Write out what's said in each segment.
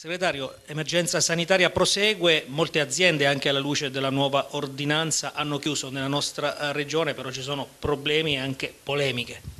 Segretario, emergenza sanitaria prosegue, molte aziende anche alla luce della nuova ordinanza hanno chiuso nella nostra eh, regione, però ci sono problemi e anche polemiche.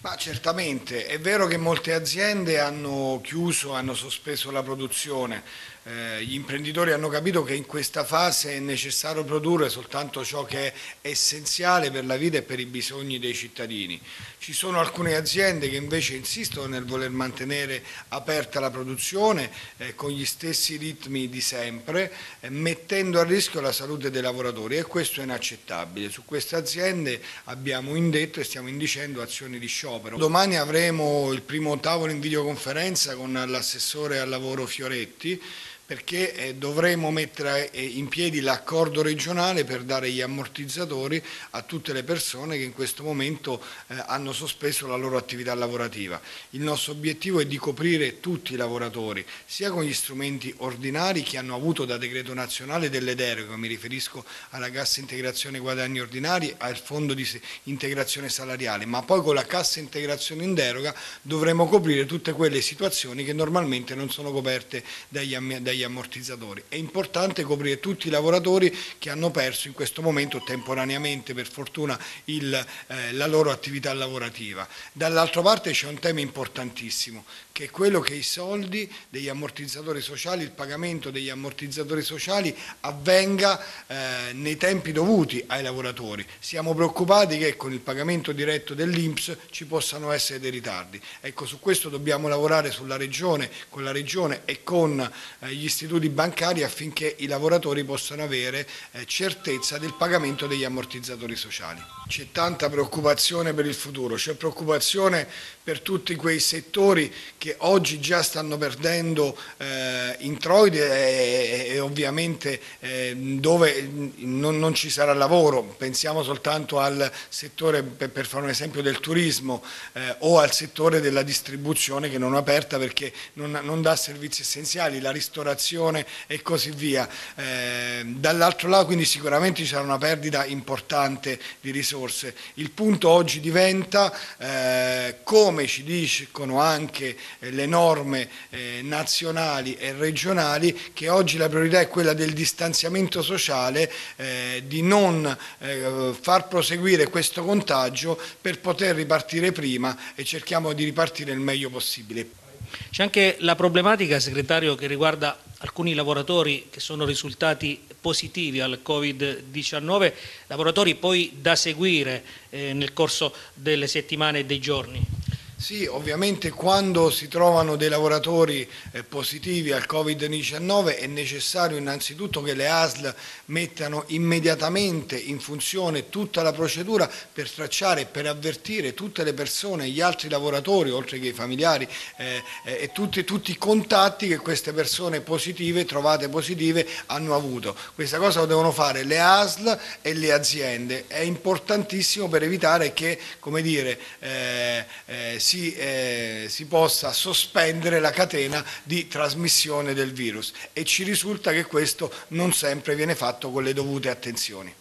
Ma certamente, è vero che molte aziende hanno chiuso, hanno sospeso la produzione, eh, gli imprenditori hanno capito che in questa fase è necessario produrre soltanto ciò che è essenziale per la vita e per i bisogni dei cittadini. Ci sono alcune aziende che invece insistono nel voler mantenere aperta la produzione eh, con gli stessi ritmi di sempre, eh, mettendo a rischio la salute dei lavoratori e questo è inaccettabile. Su queste aziende abbiamo indetto e stiamo indicendo azioni di sciopero. Domani avremo il primo tavolo in videoconferenza con l'assessore al lavoro Fioretti perché eh, dovremo mettere eh, in piedi l'accordo regionale per dare gli ammortizzatori a tutte le persone che in questo momento eh, hanno sospeso la loro attività lavorativa. Il nostro obiettivo è di coprire tutti i lavoratori, sia con gli strumenti ordinari che hanno avuto da decreto nazionale delle deroghe, mi riferisco alla cassa integrazione guadagni ordinari, al fondo di integrazione salariale, ma poi con la cassa integrazione in deroga dovremo coprire tutte quelle situazioni che normalmente non sono coperte dagli, dagli degli ammortizzatori. È importante coprire tutti i lavoratori che hanno perso in questo momento temporaneamente per fortuna il, eh, la loro attività lavorativa. Dall'altra parte c'è un tema importantissimo che è quello che i soldi degli ammortizzatori sociali, il pagamento degli ammortizzatori sociali avvenga eh, nei tempi dovuti ai lavoratori. Siamo preoccupati che con il pagamento diretto dell'Inps ci possano essere dei ritardi. Ecco, su questo dobbiamo lavorare sulla regione, con la regione e con eh, gli istituti bancari affinché i lavoratori possano avere eh, certezza del pagamento degli ammortizzatori sociali. C'è tanta preoccupazione per il futuro, c'è preoccupazione per tutti quei settori che oggi già stanno perdendo eh, introiti e, e ovviamente eh, dove non, non, ci sarà lavoro, pensiamo soltanto al settore, per, per fare un esempio, del turismo eh, o al settore della distribuzione che non è aperta perché non, non dà servizi essenziali, la ristorazione e così via. Eh, dall'altro lato quindi sicuramente ci sarà una perdita importante di risorse. Il punto oggi diventa eh, come ci dicono anche eh, le norme eh, nazionali e regionali, che oggi la priorità è quella del distanziamento sociale, eh, di non far proseguire questo contagio per poter ripartire prima e cerchiamo di ripartire il meglio possibile. C'è anche la problematica, segretario, che riguarda alcuni lavoratori che sono risultati positivi al Covid-19, lavoratori poi da seguire eh, nel corso delle settimane e dei giorni. Sì, ovviamente quando si trovano dei lavoratori eh, positivi al Covid-19 è necessario innanzitutto che le ASL mettano immediatamente in funzione tutta la procedura per tracciare e per avvertire tutte le persone, gli altri lavoratori, oltre che i familiari eh, eh, e tutti, tutti, i contatti che queste persone positive, trovate positive, hanno avuto. Questa cosa lo devono fare le ASL e le aziende. È importantissimo per evitare che, come dire, eh, eh si, eh, si possa sospendere la catena di trasmissione del virus e ci risulta che questo non sempre viene fatto con le dovute attenzioni.